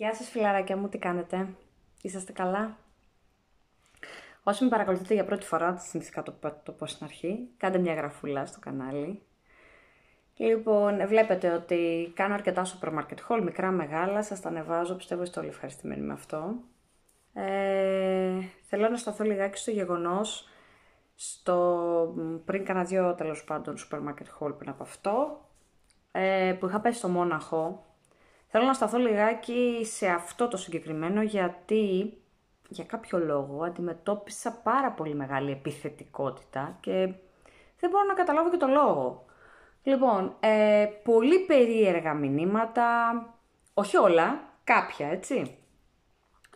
Γεια σας φιλαράκια μου, τι κάνετε, είσαστε καλά; Όσοι με παρακολουθείτε για πρώτη φορά, θα συνηθικά το, το πω στην αρχή, κάντε μια γραφούλα στο κανάλι. Λοιπόν, βλέπετε ότι κάνω αρκετά supermarket haul, μικρά, μεγάλα, σας τα ανεβάζω, πιστεύω είστε όλοι ευχαριστημένοι με αυτό. Ε, θέλω να σταθώ λιγάκι στο γεγονός, στο, πριν κάνα δύο τέλος πάντων supermarket haul πριν από αυτό, ε, που είχα πέσει στο Μόναχο, Θέλω να σταθώ λιγάκι σε αυτό το συγκεκριμένο γιατί για κάποιο λόγο αντιμετώπισα πάρα πολύ μεγάλη επιθετικότητα και δεν μπορώ να καταλάβω και το λόγο. Λοιπόν, ε, πολύ περίεργα μηνύματα, όχι όλα, κάποια έτσι.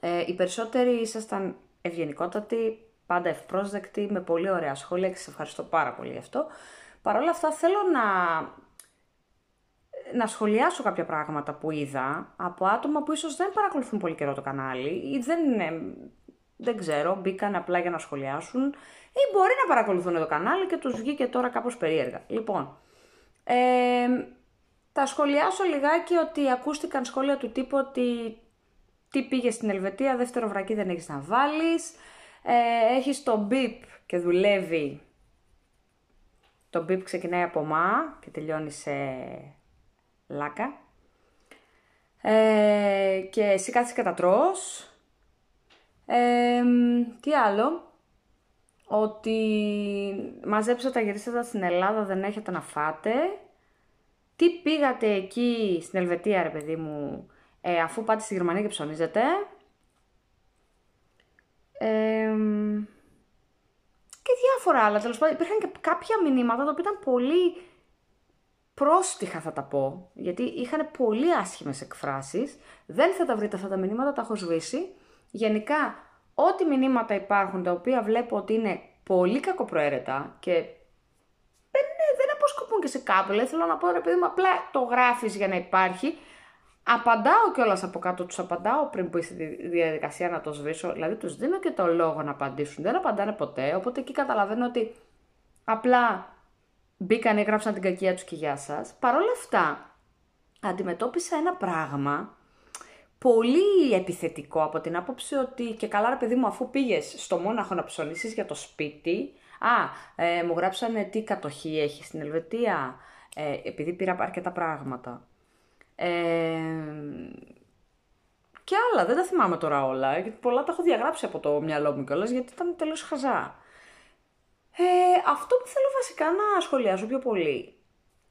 Ε, οι περισσότεροι ήσασταν ευγενικότατοι, πάντα ευπρόσδεκτοι, με πολύ ωραία σχόλια και σας ευχαριστώ πάρα πολύ γι' αυτό. Παρ' όλα αυτά θέλω να να σχολιάσω κάποια πράγματα που είδα από άτομα που ίσως δεν παρακολουθούν πολύ καιρό το κανάλι ή δεν, δεν ξέρω, μπήκαν απλά για να σχολιάσουν ή μπορεί να παρακολουθούν το κανάλι και τους βγήκε τώρα κάπως περίεργα. Λοιπόν, ε, θα σχολιάσω λιγάκι ότι ακούστηκαν σχόλια του τύπου ότι τι πήγε στην Ελβετία, δεύτερο βρακί δεν έχεις να βάλεις, ε, έχεις το μπιπ και δουλεύει, το μπιπ ξεκινάει από μα και τελειώνει σε λάκα. Ε, και εσύ κάθεσαι κατατρώς. Ε, τι άλλο. Ότι μαζέψατε τα γυρίσματα στην Ελλάδα, δεν έχετε να φάτε. Τι πήγατε εκεί στην Ελβετία, ρε παιδί μου, ε, αφού πάτε στη Γερμανία και ψωνίζετε. και διάφορα άλλα. Τέλος πάντων, υπήρχαν και κάποια μηνύματα τα οποία ήταν πολύ πρόστιχα θα τα πω, γιατί είχαν πολύ άσχημες εκφράσεις. Δεν θα τα βρείτε αυτά τα μηνύματα, τα έχω σβήσει. Γενικά, ό,τι μηνύματα υπάρχουν τα οποία βλέπω ότι είναι πολύ κακοπροαίρετα και δεν, δεν αποσκοπούν και σε κάπου. Δηλαδή, θέλω να πω, ρε παιδί μου, απλά το γράφεις για να υπάρχει. Απαντάω κιόλας από κάτω, τους απαντάω πριν που είσαι στη διαδικασία να το σβήσω. Δηλαδή, τους δίνω και το λόγο να απαντήσουν. Δεν απαντάνε ποτέ. Οπότε εκεί καταλαβαίνω ότι απλά μπήκαν, έγραψαν την κακία τους και γεια σας. Παρ' όλα αυτά, αντιμετώπισα ένα πράγμα πολύ επιθετικό από την άποψη ότι και καλά ρε παιδί μου αφού πήγες στο Μόναχο να ψωνίσεις για το σπίτι, α, ε, μου γράψανε τι κατοχή έχει στην Ελβετία, ε, επειδή πήρα αρκετά πράγματα. Ε, και άλλα, δεν τα θυμάμαι τώρα όλα, γιατί πολλά τα έχω διαγράψει από το μυαλό μου κιόλας, γιατί ήταν τελείως χαζά. Ε, αυτό που θέλω βασικά να σχολιάσω πιο πολύ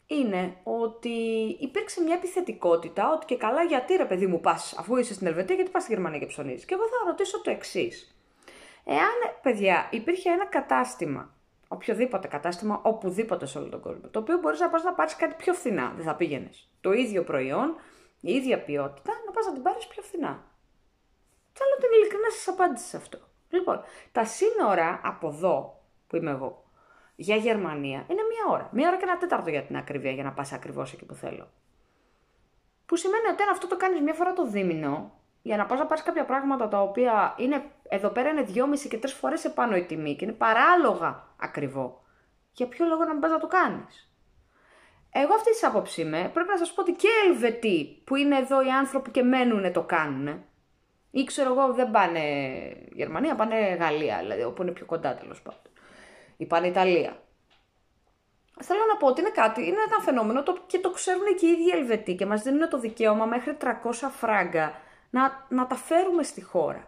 είναι ότι υπήρξε μια επιθετικότητα ότι και καλά γιατί ρε παιδί μου πας αφού είσαι στην Ελβετία γιατί πας στη Γερμανία και ψωνίζεις. Και εγώ θα ρωτήσω το εξής. Εάν, παιδιά, υπήρχε ένα κατάστημα, οποιοδήποτε κατάστημα, οπουδήποτε σε όλο τον κόσμο, το οποίο μπορείς να πας να πάρεις κάτι πιο φθηνά, δεν θα πήγαινες. Το ίδιο προϊόν, η ίδια ποιότητα, να πας να την πάρεις πιο φθηνά. Θέλω την ειλικρινά σας απάντηση σε αυτό. Λοιπόν, τα σύνορα από εδώ που είμαι εγώ, για Γερμανία είναι μία ώρα. Μία ώρα και ένα τέταρτο για την ακρίβεια για να πας ακριβώς εκεί που θέλω. Που σημαίνει ότι αν αυτό το κάνεις μία φορά το δίμηνο, για να πας να πάρεις κάποια πράγματα τα οποία είναι, εδώ πέρα είναι δυόμιση και τρεις φορές επάνω η τιμή και είναι παράλογα ακριβό. Για ποιο λόγο να μην πας να το κάνεις; Εγώ αυτή της άποψης είμαι. Πρέπει να σας πω ότι και Ελβετοί που είναι εδώ οι άνθρωποι και μένουν το κάνουν. Ή ξέρω εγώ δεν πάνε Γερμανία, πάνε Γαλλία, δηλαδή όπου είναι πιο κοντά τέλος πάντων η Πανιταλία. Θέλω να πω ότι είναι κάτι, είναι ένα φαινόμενο το, και το ξέρουν και οι ίδιοι οι Ελβετοί και μας δίνουν το δικαίωμα μέχρι 300 φράγκα να, να τα φέρουμε στη χώρα.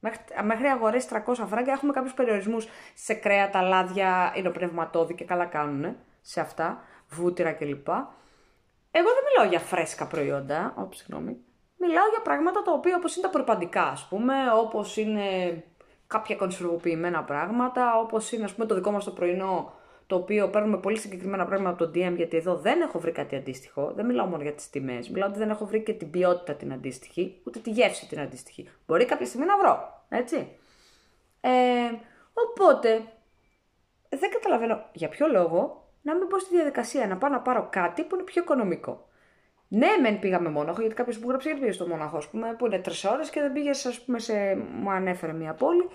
Μέχρι, μέχρι αγορές 300 φράγκα έχουμε κάποιους περιορισμούς σε κρέατα, λάδια, υνοπνευματόδη και καλά κάνουν σε αυτά, βούτυρα κλπ. Εγώ δεν μιλάω για φρέσκα προϊόντα, όπως συγγνώμη. Μιλάω για πράγματα τα οποία όπως είναι τα προπαντικά, ας πούμε, όπως είναι κάποια κονσερβοποιημένα πράγματα, όπως είναι ας πούμε, το δικό μας το πρωινό, το οποίο παίρνουμε πολύ συγκεκριμένα πράγματα από το DM, γιατί εδώ δεν έχω βρει κάτι αντίστοιχο. Δεν μιλάω μόνο για τις τιμές. Μιλάω ότι δεν έχω βρει και την ποιότητα την αντίστοιχη, ούτε τη γεύση την αντίστοιχη. Μπορεί κάποια στιγμή να βρω. Έτσι. Ε, οπότε, δεν καταλαβαίνω για ποιο λόγο να μην μπω στη διαδικασία να πάω να πάρω κάτι που είναι πιο οικονομικό. Ναι, μεν πήγαμε μόναχο, γιατί κάποιος που γράψε γιατί πήγε στο μόναχο, πούμε, που είναι τρεις ώρες και δεν πήγες, ας πούμε, σε. μου ανέφερε μια πόλη,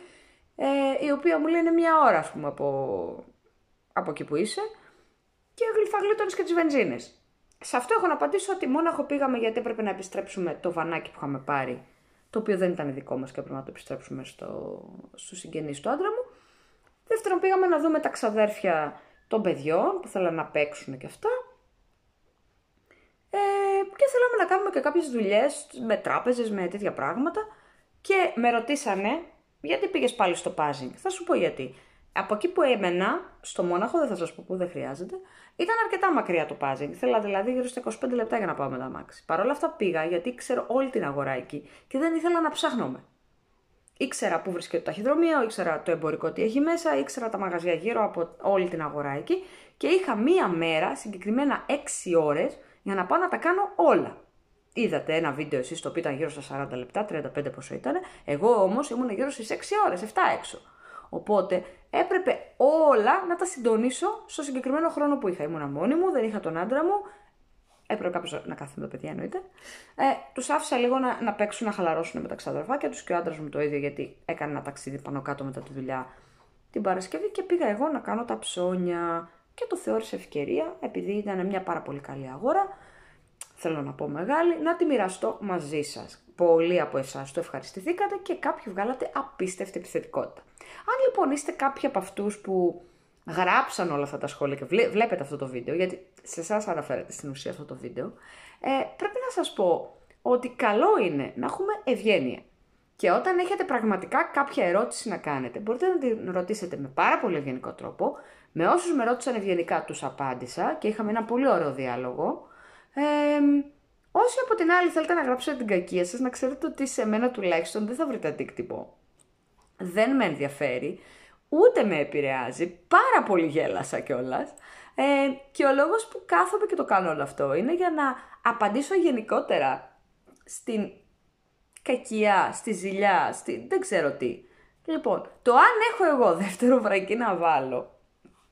ε, η οποία μου λέει είναι μια ώρα, ας πούμε, από, από εκεί που είσαι, και θα γλίτωνε και τις βενζίνες. σε αυτό έχω να απαντήσω ότι μόνο έχω πήγαμε γιατί έπρεπε να επιστρέψουμε το βανάκι που είχαμε πάρει, το οποίο δεν ήταν δικό μας και έπρεπε να το επιστρέψουμε στο, στους συγγενείς του άντρα μου. Δεύτερον πήγαμε να δούμε τα ξαδέρφια των παιδιών που θέλαν να παίξουν και αυτά. Ε, και θέλαμε να κάνουμε και κάποιες δουλειές με τράπεζες, με τέτοια πράγματα. Και με ρωτήσανε γιατί πήγες πάλι στο πάζινγκ; Θα σου πω γιατί. Από εκεί που έμενα, στο Μόναχο, δεν θα σας πω που δεν χρειάζεται, ήταν αρκετά μακριά το πάζινγκ. Θέλα δηλαδή γύρω στα 25 λεπτά για να πάω με τα μάξι. Παρ' όλα αυτά πήγα γιατί ξέρω όλη την αγορά εκεί και δεν ήθελα να ψάχνομαι. Ήξερα πού βρίσκεται το ταχυδρομείο, ήξερα το εμπορικό τι έχει μέσα, ήξερα τα μαγαζιά γύρω από όλη την αγορά εκεί και είχα μία μέρα, συγκεκριμένα 6 ώρες, για να πάω να τα κάνω όλα. Είδατε ένα βίντεο εσείς το οποίο ήταν γύρω στα 40 λεπτά, 35 πόσο ήταν. Εγώ όμως ήμουν γύρω στις 6 ώρες, 7 έξω. Οπότε έπρεπε όλα να τα συντονίσω στο συγκεκριμένο χρόνο που είχα. Ήμουνα μόνη μου, δεν είχα τον άντρα μου. Έπρεπε κάποιος να κάθεται με τα παιδιά, εννοείται. Ε, τους άφησα λίγο να, να παίξουν, να χαλαρώσουν με τα ξαδερφάκια τους και ο άντρας μου το ίδιο, γιατί έκανε ένα ταξίδι πάνω κάτω μετά τη δουλειά την Παρασκευή και πήγα εγώ να κάνω τα ψώνια. Και το θεώρησε ευκαιρία, επειδή ήταν μια πάρα πολύ καλή αγορά, θέλω να πω μεγάλη, να τη μοιραστώ μαζί σας. Πολλοί από εσάς το ευχαριστηθήκατε και κάποιοι βγάλατε απίστευτη επιθετικότητα. Αν λοιπόν είστε κάποιοι από αυτούς που γράψαν όλα αυτά τα σχόλια και βλέπετε αυτό το βίντεο, γιατί σε εσάς αναφέρεται στην ουσία αυτό το βίντεο, ε, πρέπει να σας πω ότι καλό είναι να έχουμε ευγένεια. Και όταν έχετε πραγματικά κάποια ερώτηση να κάνετε, μπορείτε να την ρωτήσετε με πάρα πολύ ευγενικό τρόπο. Με όσους με ρώτησαν ευγενικά τους απάντησα και είχαμε ένα πολύ ωραίο διάλογο. Ε, όσοι από την άλλη θέλετε να γράψετε την κακία σας, να ξέρετε ότι σε μένα τουλάχιστον δεν θα βρείτε αντίκτυπο δεν με ενδιαφέρει, ούτε με επηρεάζει, πάρα πολύ γέλασα κιόλας. Ε, και ο λόγος που κάθομαι και το κάνω όλο αυτό είναι για να απαντήσω γενικότερα στην κακιά, στη ζηλιά, στη... δεν ξέρω τι. Λοιπόν, το αν έχω εγώ δεύτερο βρακί να βάλω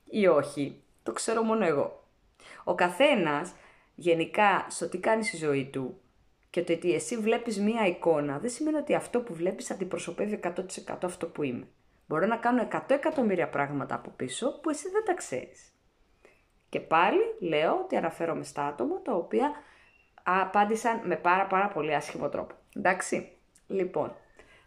ή όχι, το ξέρω μόνο εγώ. Ο καθένας γενικά στο τι κάνει στη ζωή του και το ότι εσύ βλέπεις μία εικόνα δεν σημαίνει ότι αυτό που βλέπεις αντιπροσωπεύει 100% αυτό που είμαι. Μπορώ να κάνω 100 εκατομμύρια πράγματα από πίσω που εσύ δεν τα ξέρεις. Και πάλι λέω ότι αναφέρομαι στα άτομα τα οποία απάντησαν με πάρα πάρα πολύ άσχημο τρόπο. Εντάξει, λοιπόν,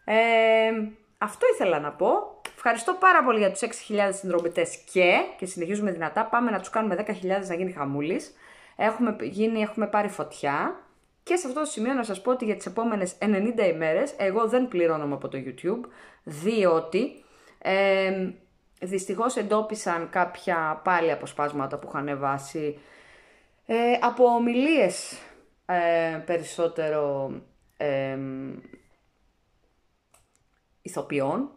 ε, αυτό ήθελα να πω. Ευχαριστώ πάρα πολύ για τους 6.000 συνδρομητές και, και συνεχίζουμε δυνατά, πάμε να τους κάνουμε 10.000 να γίνει χαμούλης. Έχουμε, γίνει, έχουμε πάρει φωτιά. Και σε αυτό το σημείο να σας πω ότι για τις επόμενες 90 ημέρες εγώ δεν πληρώνομαι από το YouTube, διότι ε, δυστυχώς εντόπισαν κάποια πάλι αποσπάσματα που είχαν βάσει ε, από ομιλίες ε, περισσότερο ε, ηθοποιών,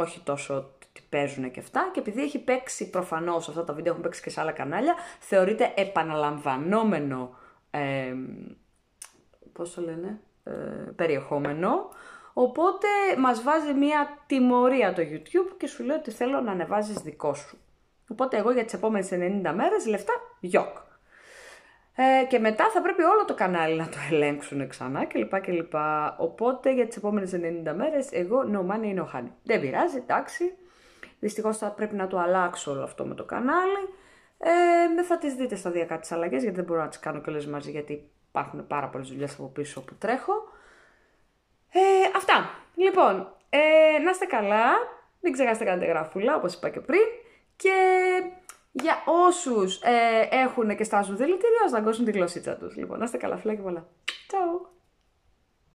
όχι τόσο ότι παίζουν και αυτά. Και επειδή έχει παίξει προφανώς αυτά τα βίντεο, έχουν παίξει και σε άλλα κανάλια, θεωρείται επαναλαμβανόμενο ε, πώς το λένε, ε, περιεχόμενο. Οπότε μας βάζει μια τιμωρία το YouTube και σου λέει ότι θέλω να ανεβάζεις δικό σου. Οπότε εγώ για τις επόμενες 90 μέρες λεφτά γιοκ. Ε, και μετά θα πρέπει όλο το κανάλι να το ελέγξουν ξανά κλπ. κλπ. Οπότε για τις επόμενες 90 μέρες εγώ no money no honey. Δεν πειράζει, εντάξει. Δυστυχώς θα πρέπει να το αλλάξω όλο αυτό με το κανάλι. Ε, θα τις δείτε σταδιακά τις αλλαγές γιατί δεν μπορώ να τις κάνω και όλες μαζί γιατί υπάρχουν πάρα πολλές δουλειές από πίσω που τρέχω. Ε, αυτά. Λοιπόν, ε, να είστε καλά. Μην ξεχάσετε να κάνετε γραφούλα, όπως είπα και πριν. Και για όσους ε, έχουν και στάζουν δηλητήριο, να αγκώσουν τη γλωσσίτσα τους. Λοιπόν, να είστε καλά, φιλά και πολλά. Ciao.